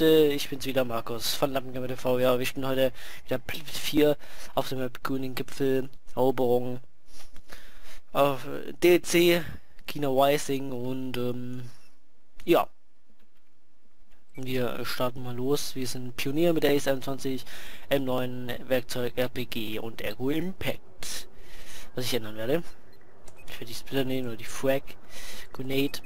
Leute, ich bin's wieder Markus von Lampengamma TV. Ja, wir spielen heute wieder Planet 4 auf dem Grünen Gipfel, Eroberung, auf DLC, China Wising und ähm, ja. Wir starten mal los. Wir sind Pionier mit der Ace 21, M9 Werkzeug, RPG und Ergo Impact. Was ich ändern werde. Ich werde die Splitter nehmen oder die Frag, Grenade.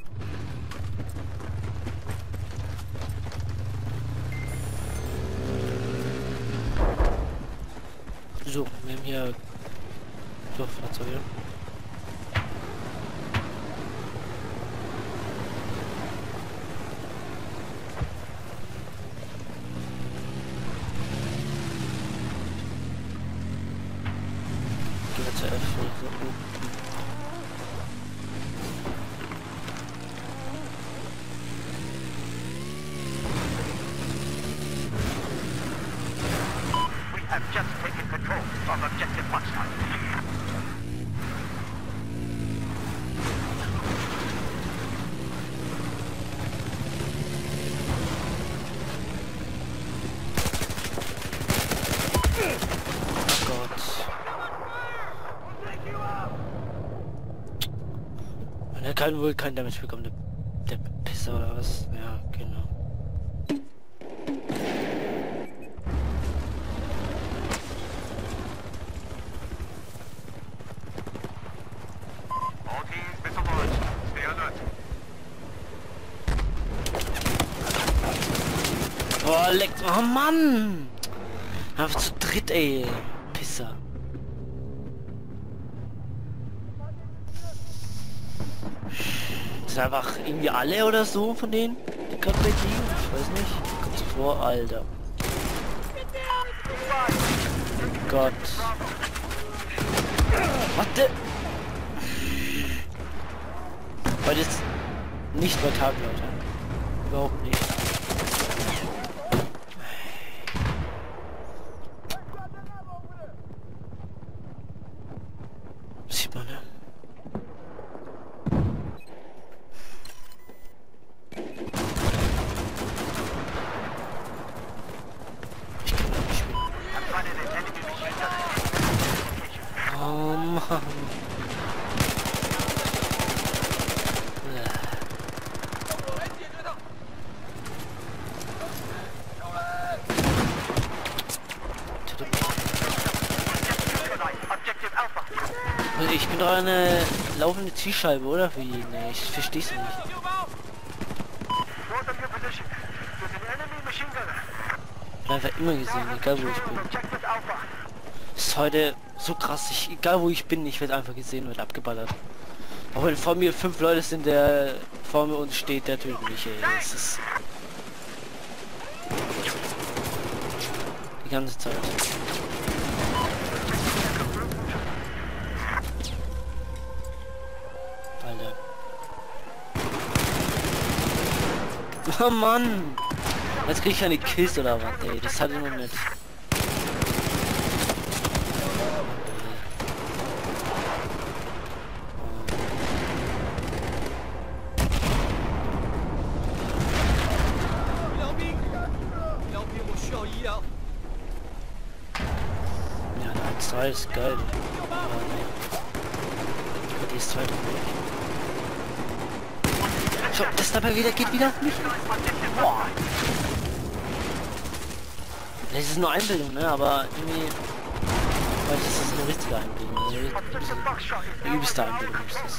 So, wir haben hier so Fahrzeuge. Gehen wir zur F. So, oh. We have just taken control of objective Watchtower. Gott. Und er kann wohl kein Damage bekommen, der, der Pisser oder was? Ja, genau. Oh, leckt. Oh Mann! Einfach zu dritt, ey. Pisser. Das einfach irgendwie alle oder so von denen, die bei liegen. Ich weiß nicht. Kommt vor, Alter. Gott. Warte! Weil das nicht bei Tag, Leute. Überhaupt nicht. Sieht man, ne? Ich kann nicht spielen. I'm finding an enemy machine gun. Oh Mann. Objective Alpha. Ich bin doch eine laufende Zielscheibe, oder? Wie? Nee, ich versteh's nicht. Einfach immer gesehen, egal wo ich bin. Ist heute so krass. Ich, egal wo ich bin, ich werde einfach gesehen und abgeballert. Auch wenn vor mir fünf Leute sind, der vor mir uns steht, der tötet mich. Ist die ganze Zeit. Oh Mann! Jetzt krieg ich eine Kills oder was, ey. Das ich noch nicht. Ja, eine 1-3 ist geil. Aber nee. Die ist zweite nicht. Schau, das dabei wieder geht wieder auf mich. Boah. Das ist nur Einbildung, ne? Aber irgendwie... Weil das ist eine richtige Einbildung. Also, die übelste Einbildung ist das.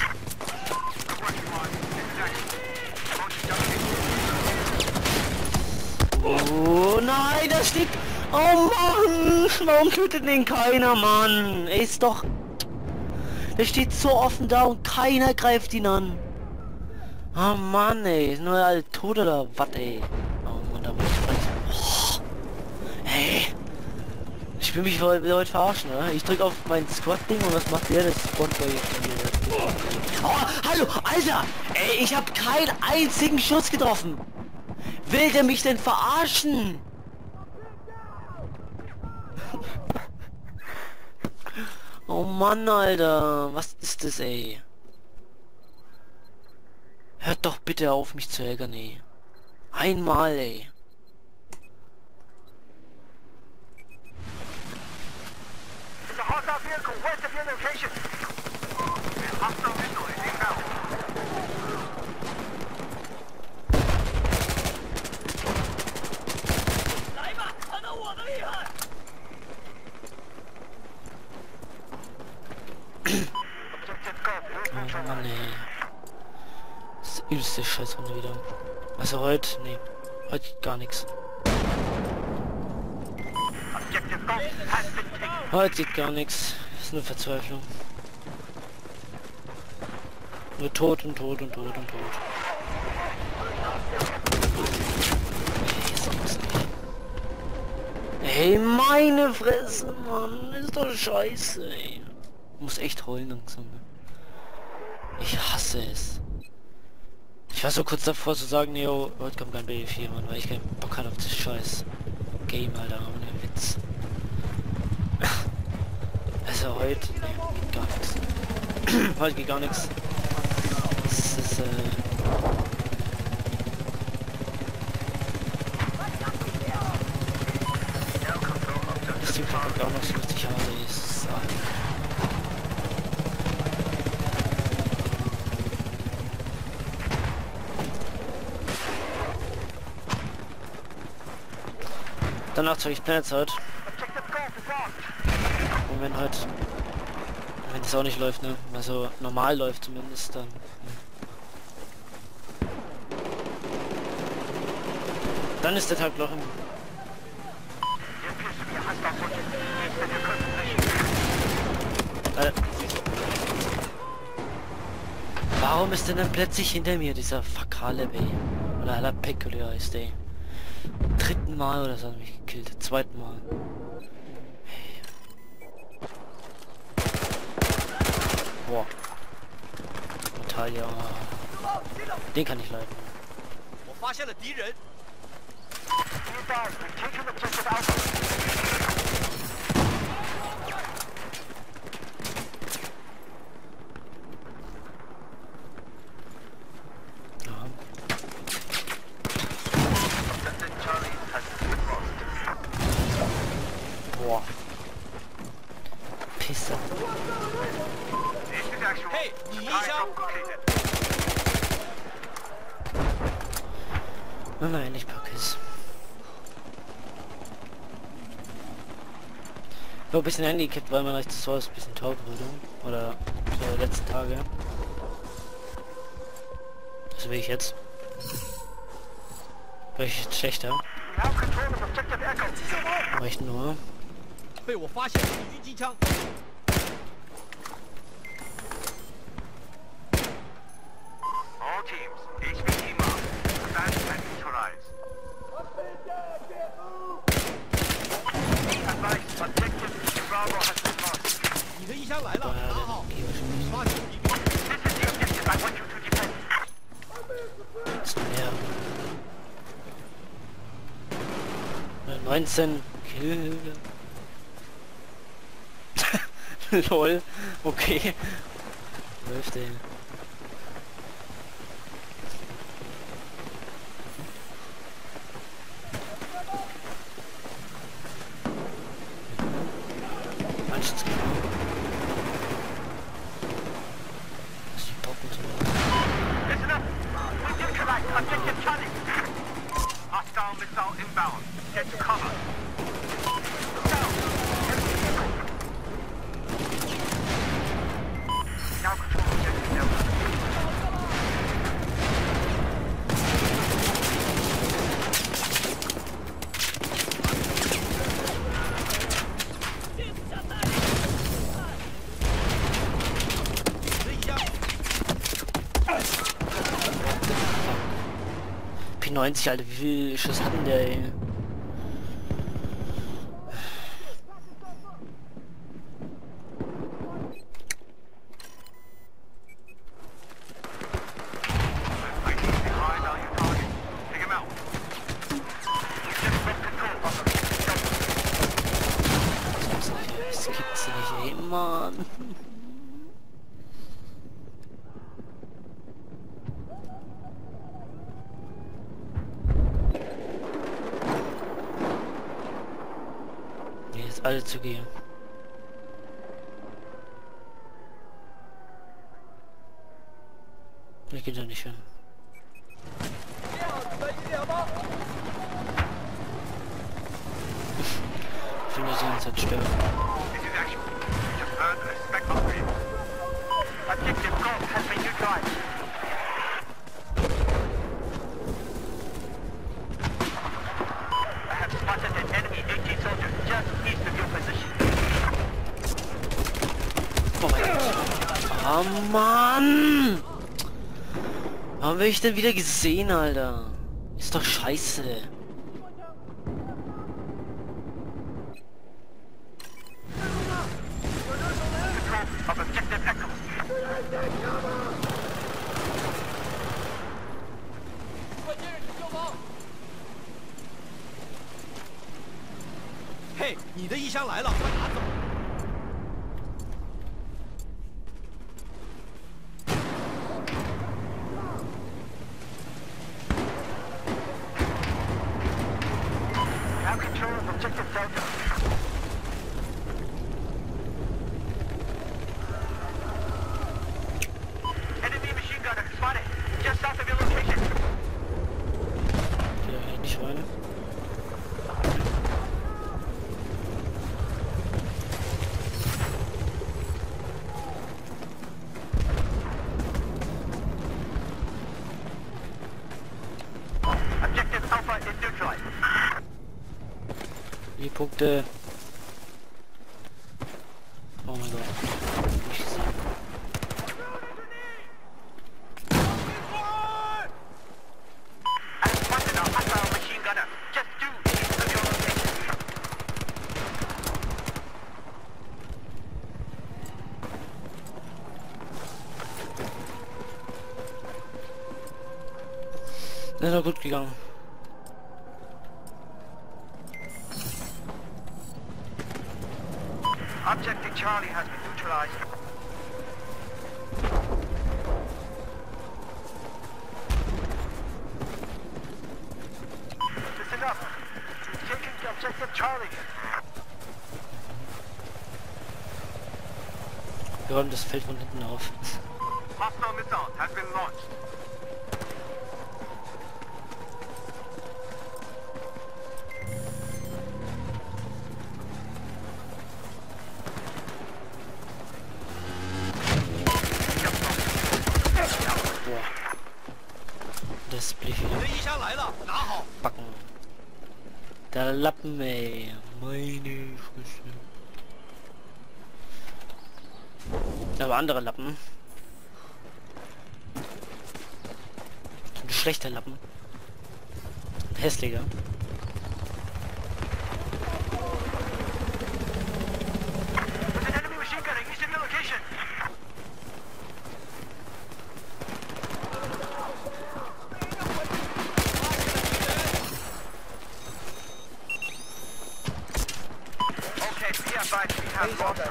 Oh nein, da steht... Oh Mann! Warum tötet den keiner, Mann? Er ist doch... Der steht so offen da und keiner greift ihn an. Oh Mann, ey. Ist nur alle tot oder was, ey? Oh Mann, da muss ich. Oh. Ey. Ich will mich heute heute verarschen, oder? Ich drück auf mein Squad-Ding und was macht der? Das Squad Oh, hallo, Alter! Ey, ich habe keinen einzigen Schuss getroffen! Will der mich denn verarschen? Oh Mann, Alter. Was ist das, ey? Hört doch bitte auf, mich zu ärgern, ey. Einmal, ey. Oh Mann, ey. Übelste Scheißrunde wieder. Also heute, nee. Heute gar nichts. Heute geht gar nichts. Ist nur Verzweiflung. Nur Tod und Tod und Tod und Tod. Ey, jetzt gibt's nicht. Ey, meine Fresse, Mann. Ist doch scheiße, ey. Muss echt heulen langsam. Ich hasse es. War so kurz davor zu sagen, oh, heute kommt kein BF4, Mann, weil ich keinen Bock hatte auf das scheiß Game, Alter, ohne Witz. Also heute, nee, geht gar nichts. heute geht gar nichts. Das ist, äh... Das Team hat auch noch so richtig hart, ey. Danach zeige ich is lost. Und wenn halt, wenn es auch nicht läuft, ne? Also normal läuft zumindest, dann. Ne. Dann ist der Tag noch im. Äh, warum ist denn dann plötzlich hinter mir dieser Fakale, ey? Oder Jalapecolo heißt der. Dritten Mal oder so hat er mich gekillt. Zweiten Mal. Hey. Boah. Natalia. Den kann ich leiden. 我 War ein bisschen handicappt, weil man recht das Haus ein bisschen taub wurde. Oder so letzten Tage. Also wie ich jetzt. War ich jetzt schlechter. Ich nur. 枪来了， Boah, 拿 der 好， geht wahrscheinlich 发现敌军。 This is the objective I want you to defend. so mehr. 19 Kill. Lol. Okay. Läuft ey. P90, Alter, wie viel Schuss hatten der, ey? zu gehen. Ich gehe da nicht hin. Ich finde das ganze Zeit stören. This is action. Just earned respect of people. I think they've got has been neutralized. Gott. Oh Mann! Warum will ich denn wieder gesehen, Alter? Ist doch scheiße. Control of objective Echo. 关键是急救包。嘿，你的衣箱来了，快拿 Die Punkte. Oh mein Gott. Das ist doch gut gegangen. Objective Charlie has been neutralized. Up. Taking the objective Charlie. Wir räumen das Feld von hinten auf. Hostile missile has been launched. Lappen, ey. Meine Fresse. Aber andere Lappen. Ein schlechter Lappen. Hässlicher.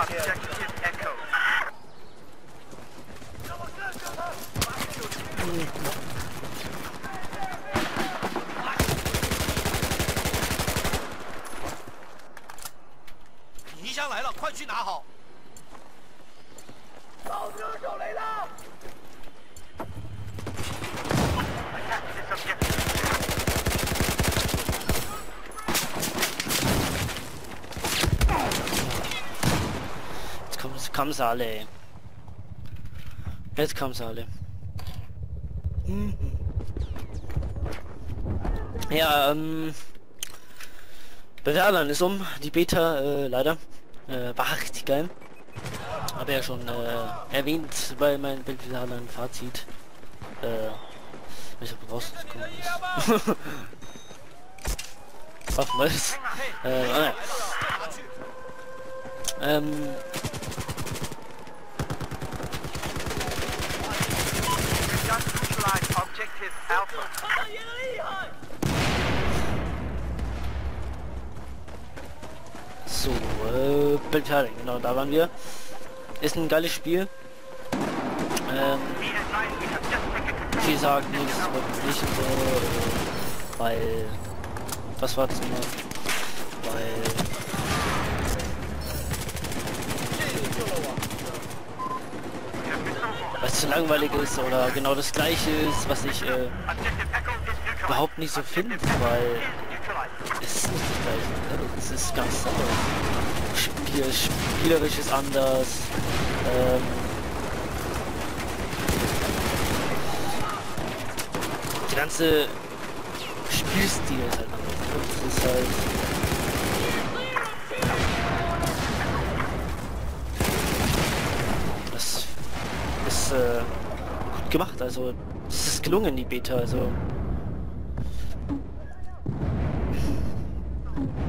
Objective kamen sie alle, ey. Jetzt kamen sie alle. Mhm. Ja, ähm... Bewerlern ist um, die Beta, äh, leider. Äh, war richtig geil. Habe ja schon äh, erwähnt bei meinem Bewerlern Fazit. Äh, ich hab rausgekommen ist. Waffen ist. Äh, oh, ähm, So, äh, Bildfertig, genau, da waren wir. Ist ein geiles Spiel. Ähm, viel sagen nichts, wird nicht so, äh, weil, was war das nochmal? Weil, We have missile launch. weiß langweilig ist oder genau das gleiche ist, was ich äh, überhaupt nicht so finde, weil es ist nicht das gleiche. Ne? Es ist ganz anders. Spiel, spielerisch ist anders. Ähm, der ganze Spielstil ist halt anders. Ne? Das ist halt... Das ist äh, gut gemacht, also es ist gelungen, die Beta, also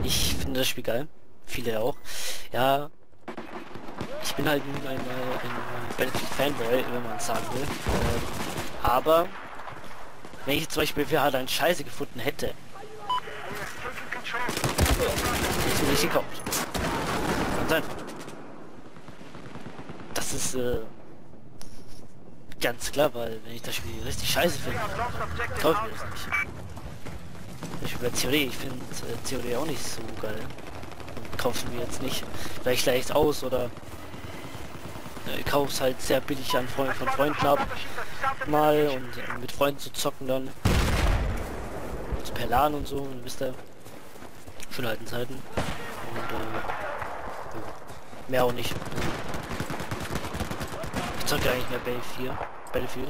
ich finde das Spiel geil, viele auch. Ja, ich bin halt nun einmal ein Battlefield Fanboy, wenn man es sagen will. Ähm, aber wenn ich zum Beispiel für Hardline Scheiße gefunden hätte, hätte ich nicht gekauft. Ganz einfach. Das ist äh, ganz klar, weil wenn ich das Spiel richtig scheiße finde, kaufe ich mir das nicht. Beispiel bei COD, ich finde äh, COD auch nicht so geil. Und kaufe mir jetzt nicht. Vielleicht leicht aus oder äh, ich kaufe es halt sehr billig an Freund von Freunden ab mal und äh, mit Freunden zu zocken dann. So per LAN und so, und wisst ihr. Schon alten Zeiten. Und äh, mehr auch nicht. Ich zocke eigentlich mehr Battlefield 4. eller fyr.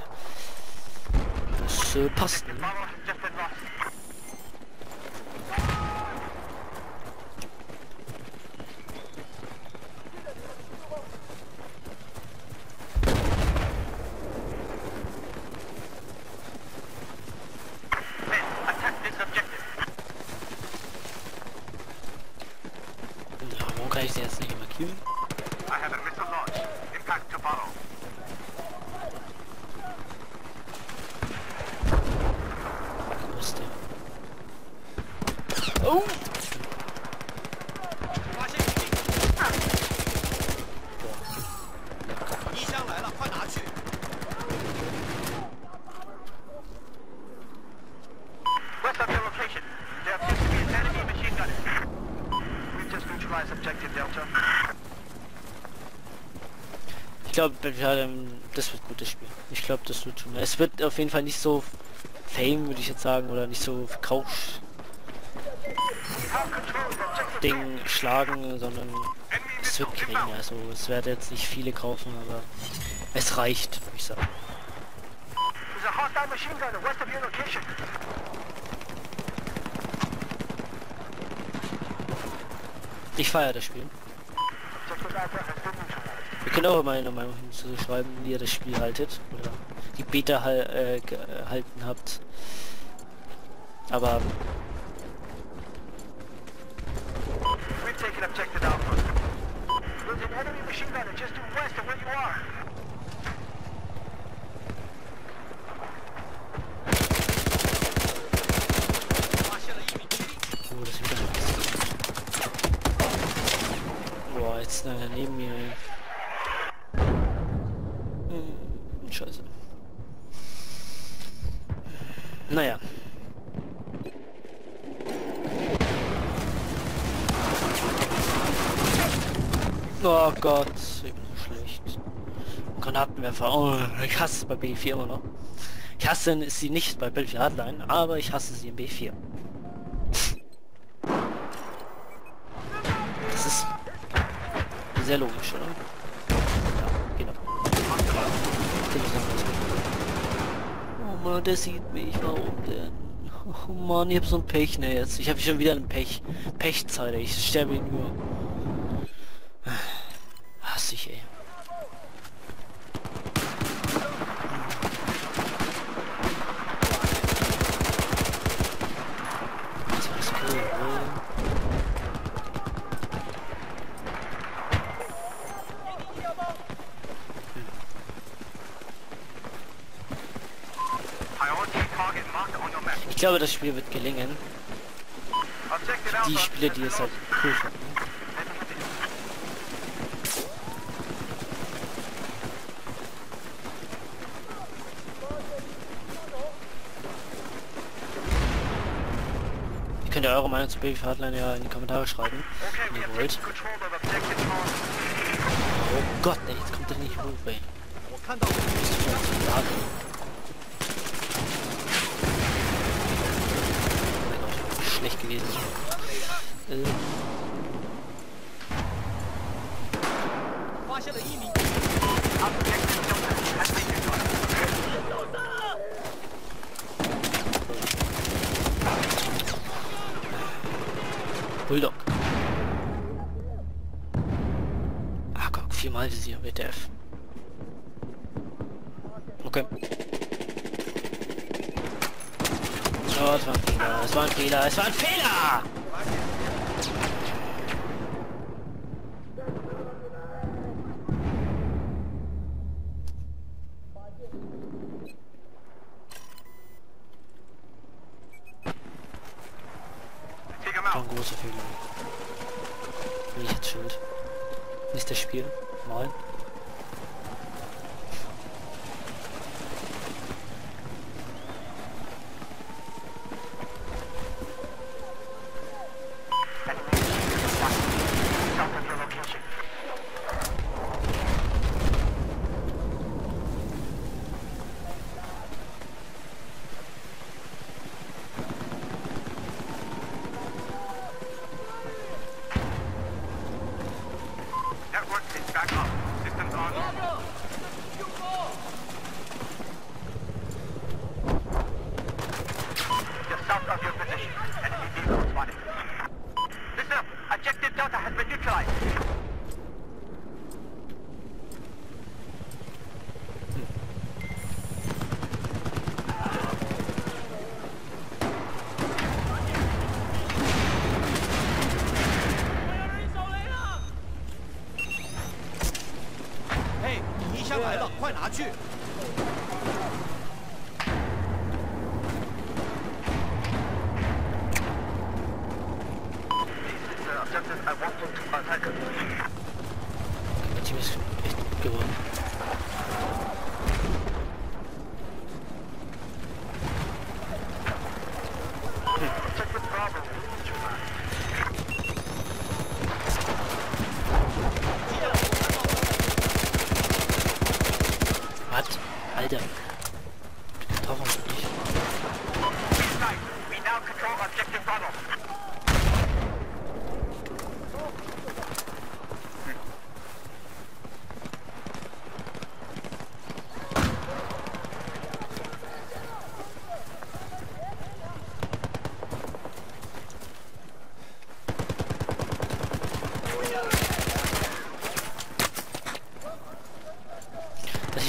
Så pasning. Delta. Ich glaube, das wird gutes Spiel. Ich glaube, das wird schon. Es wird auf jeden Fall nicht so Fame, würde ich jetzt sagen, oder nicht so Verkaufs Have control of objective Ding schlagen, sondern es wird gering. Also es werden jetzt nicht viele kaufen, aber es reicht, würde ich sagen. Ich feiere das Spiel. Wir können auch immer eine Meinung zu schreiben, wie ihr das Spiel haltet oder die Beta hal äh, gehalten habt. Aber where you are. Oh, das wieder Boah, jetzt einer neben mir. Hm, scheiße. Naja. Oh Gott, ich bin so schlecht. Granatenwerfer, oh, ich hasse es bei B4 immer noch. Ich hasse sie nicht bei Battlefield Hardline, aber ich hasse sie im B4. Das ist sehr logisch, oder? Ja, genau. Oh Mann, der sieht mich, warum denn? Oh Mann, ich hab so ein Pech, ne, jetzt. Ich habe schon wieder ein Pech. Pechzeit, ey. ich sterbe nur. Hasse ich, ey. Das war das cool, oder? Priority target marked on your map. Ich glaube, das Spiel wird gelingen. Die Spiele, die es halt cool finden. Ihr könnt ja eure Meinung zu Baby Hardline ja in die Kommentare schreiben, wenn we ihr wollt. Oh Gott, ey, jetzt kommt er nicht hoch, ey. schlecht gewesen. Äh. Bulldog. Ah, guck, viermal Visier, WTF. Fehler, es war ein Fehler,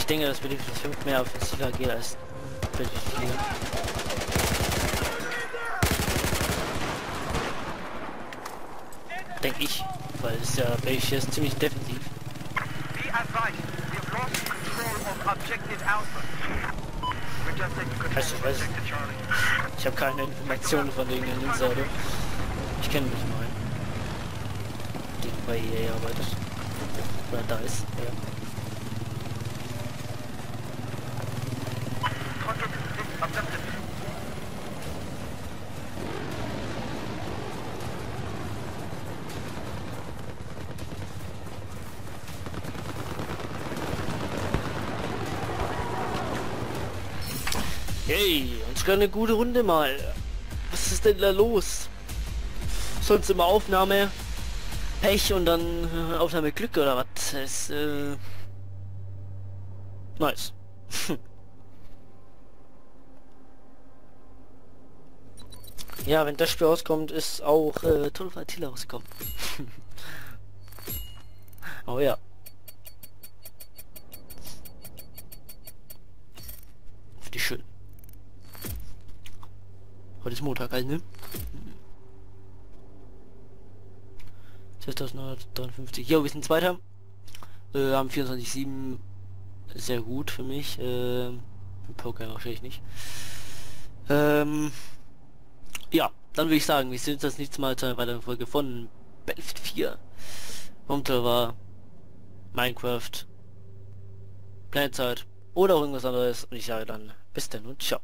ich denke, dass Battlefield 5 mehr offensiver geht als Battlefield 4. Denke ich, weil es ja 4 ist ziemlich defensiv. Weißt du, of weiß-. Ich habe keine Informationen von denen in Insider. Ich kenne mich mal. Die bei EA arbeitet. Oder da ist. Ja. Contact gerade eine gute Runde mal. Was ist denn da los? Sonst immer Aufnahme, Pech und dann äh, Aufnahme Glück oder was? Ist, äh... Nice. ja, wenn das Spiel rauskommt, ist auch äh, War Attila rausgekommen. oh ja. Finde ich schön. Heute ist Montag halt, ne? 6953. Jo, wir sind Zweiter. Äh, haben 24,7. Sehr gut für mich. Im Poker wahrscheinlich nicht. Ähm, ja, dann würde ich sagen, wir sehen das nächste Mal zu einer weiteren Folge von Battlefield 4. Momentan war Minecraft, Planezeit oder irgendwas anderes. Und ich sage dann bis dann und ciao.